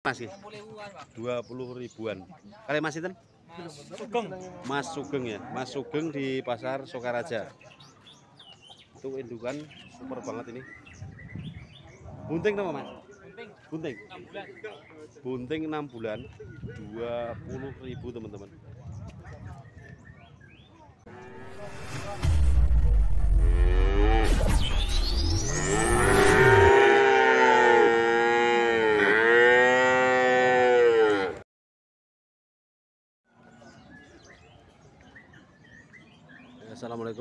Mas ya? 20 ribuan. Kali Mas itu? Sugeng. Mas Sugeng ya. Mas Sugeng di Pasar Sokaraja. Itu indukan super banget ini. Bunting nama Mas? Bunting. Bunting 6 bulan. 20 ribu teman-teman.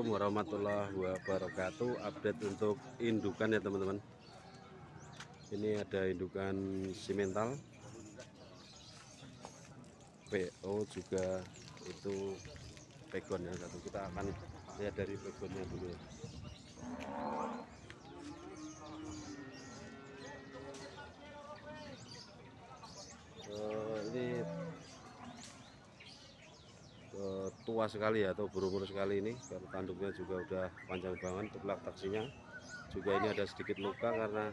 Warahmatullahi wabarakatuh. Update untuk indukan ya teman-teman. Ini ada indukan simental. PO juga itu pegon ya. Satu Kita akan lihat dari pegonnya dulu Eh, Ini eh, tua sekali ya atau berumur sekali ini karena tanduknya juga udah panjang banget untuk taksinya. Juga ini ada sedikit luka karena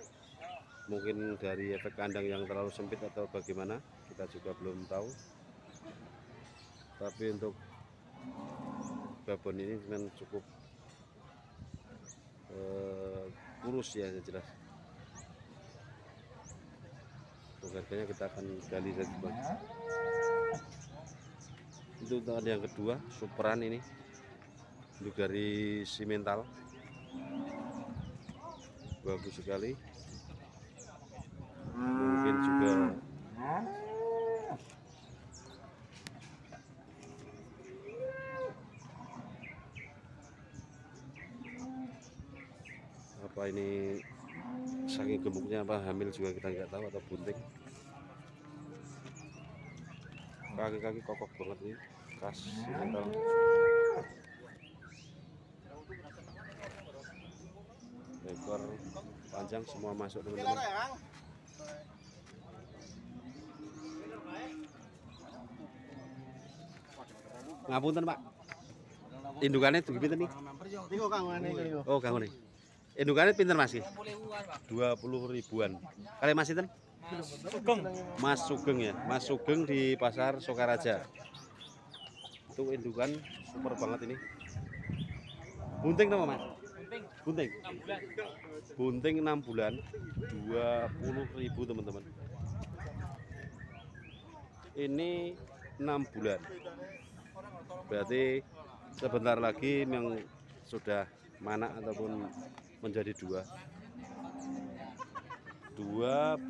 mungkin dari efek kandang yang terlalu sempit atau bagaimana kita juga belum tahu. Tapi untuk babon ini kan cukup eh, kurus ya jelas. Untuk harganya kita akan gali saja itu tadi yang kedua superan ini. Itu dari simental. Bagus sekali. Mungkin juga apa ini saking gemuknya apa hamil juga kita nggak tahu atau bunting kaki-kaki kokoh banget ini khas simental ekor panjang semua masuk teman-teman. Ngapunten pak? Indukannya tuh pinten nih? Oh kang nih indukannya pinten mas? 20 ribuan. Kali mas itu Sugeng. Mas Sugeng ya, Mas Sugeng di Pasar Sokaraja. Itu indukan super banget ini. Bunting nama Mas? Bunting. Bunting 6 bulan, 20.000 teman-teman. Ini 6 bulan. Berarti sebentar lagi yang sudah manak ataupun menjadi dua. 20.000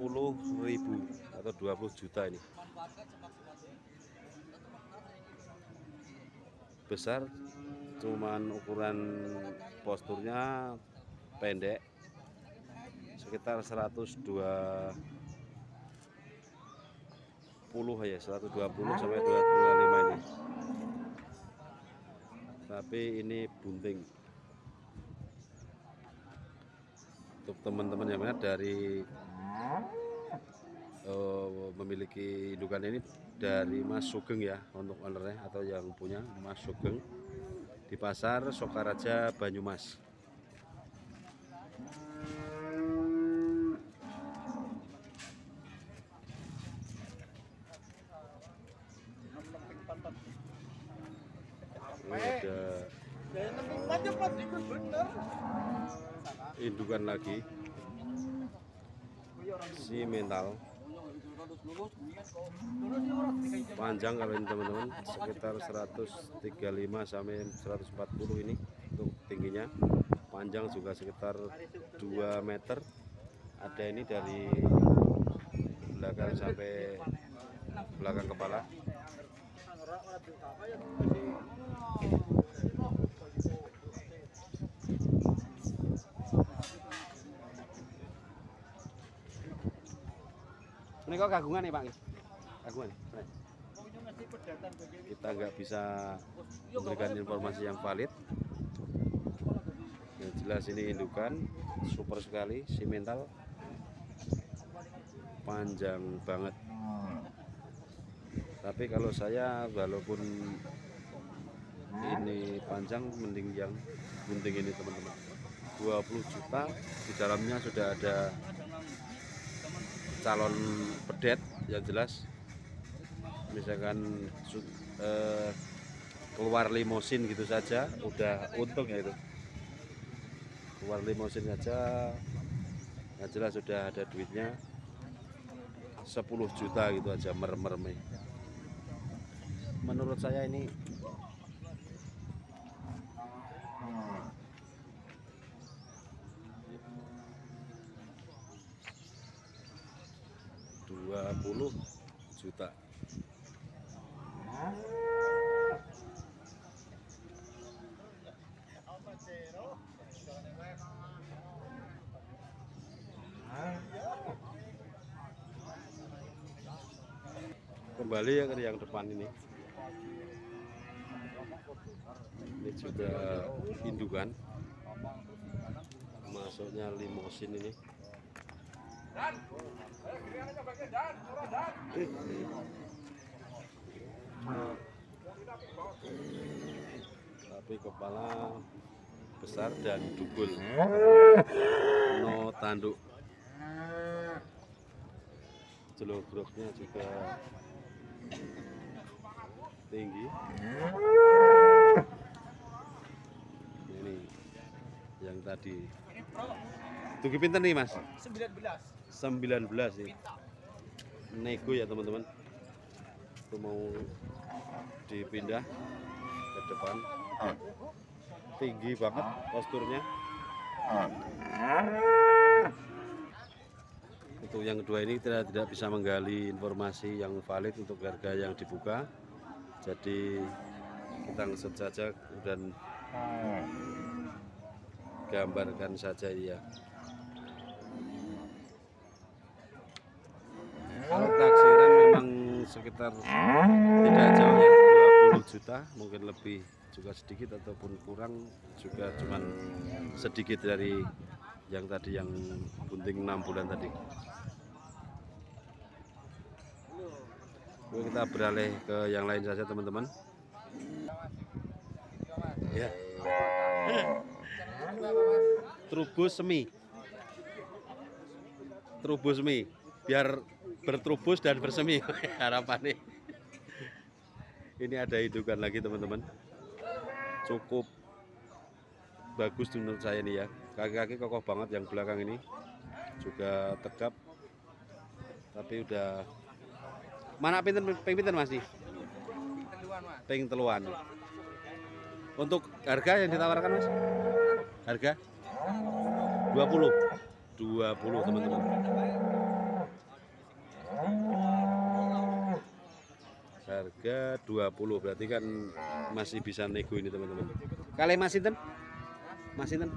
atau 20 juta ini. Besar cuman ukuran posturnya pendek sekitar 120 ya 120 sampai 225 ini. Tapi ini bunting untuk teman-teman yang mana dari uh, memiliki indukan ini dari Mas Sugeng ya untuk ownernya atau yang punya Mas Sugeng di pasar Sokaraja Banyumas. Ini ada indukan lagi. Si mental. Panjang kalau ini teman-teman. Sekitar 135 sampai 140 ini untuk tingginya. Panjang juga sekitar 2 meter. Ada ini dari belakang sampai belakang kepala kok kagungan nih pak? Kagungan kita nggak bisa memberikan informasi yang valid. Yang jelas ini indukan super sekali simental panjang banget. Tapi kalau saya walaupun ini panjang mending yang gunting ini teman-teman. 20 juta di dalamnya sudah ada calon pedet yang jelas. Misalkan eh, keluar limosin gitu saja udah untung ya itu. Keluar limosin saja yang jelas sudah ada duitnya. 10 juta gitu aja merem-merem menurut saya ini dua puluh juta. Kembali ya ke yang depan ini. Ini juga indukan. Masuknya limosin ini tapi kepala besar dan dubul no tanduk. Jelogroknya juga tinggi. Ini yang tadi tugi pinten nih mas? 19. 19 nih nego ya teman-teman. Itu mau dipindah ke depan. Tinggi banget posturnya. Untuk yang kedua ini tidak tidak bisa menggali informasi yang valid untuk harga yang dibuka. Jadi kita ngesut saja dan gambarkan saja ya kalau taksiran memang sekitar tidak jauh ya 20 juta mungkin lebih juga sedikit ataupun kurang juga cuman sedikit dari yang tadi yang bunting 6 bulan tadi. Kita beralih ke yang lain saja teman-teman. Ya. Trubus semi. Trubus semi biar bertrubus dan bersemi harapan nih ini ada hidupan lagi teman-teman. Cukup bagus menurut saya nih ya. Kaki-kaki kokoh banget yang belakang ini. Juga tegap. Tapi udah mana pinten ping pinten masih ping teluan. Untuk harga yang ditawarkan mas? Harga? 20 20 teman-teman harga 20 berarti kan masih bisa nego ini teman-teman. Kali Mas Sinten Mas Sinten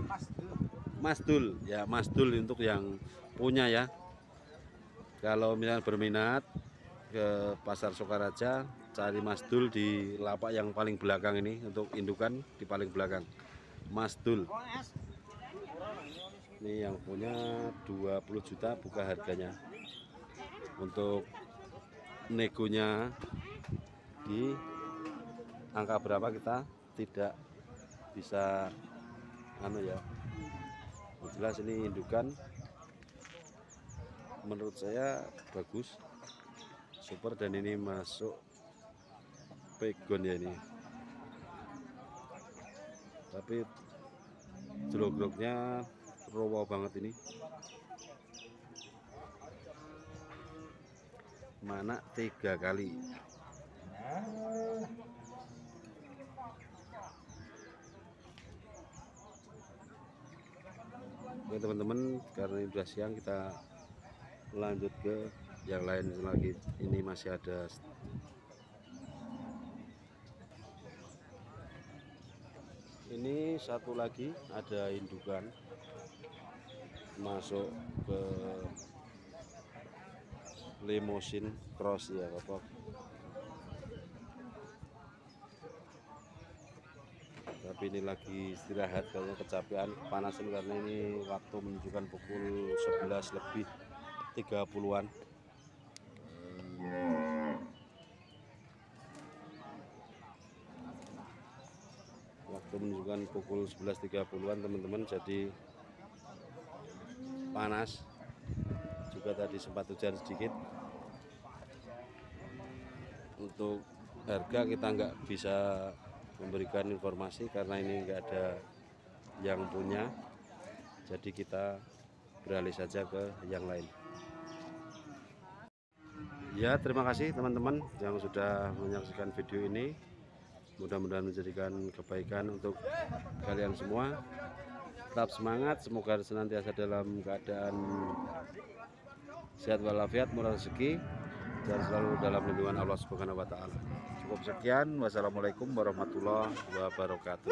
Mas Dul. Ya Mas Dul untuk yang punya ya. Kalau misalnya berminat ke pasar Sokaraja cari Mas Dul di lapak yang paling belakang ini untuk indukan di paling belakang. Mas Dul. Ini yang punya 20 juta buka harganya. Untuk negonya di angka berapa kita tidak bisa anu ya. Jelas ini indukan. Menurut saya bagus. Super dan ini masuk pegon ya ini. Tapi jelogroknya rawa banget ini. Mana tiga kali Oke teman-teman karena sudah siang kita lanjut ke yang lain lagi. Ini masih ada ini satu lagi ada indukan masuk ke limosin cross ya bapak tapi ini lagi istirahat kayaknya kecapean panasan karena ini waktu menunjukkan pukul 11 lebih 30-an waktu menunjukkan pukul 11.30-an teman-teman jadi panas. Juga tadi sempat hujan sedikit. Untuk harga kita nggak bisa memberikan informasi karena ini nggak ada yang punya. Jadi kita beralih saja ke yang lain. Ya terima kasih teman-teman yang sudah menyaksikan video ini. Mudah-mudahan menjadikan kebaikan untuk kalian semua. Tetap semangat semoga senantiasa dalam keadaan sehat walafiat murah rezeki dan selalu dalam lindungan Allah Subhanahu wa taala. Cukup sekian. Wassalamualaikum warahmatullahi wabarakatuh.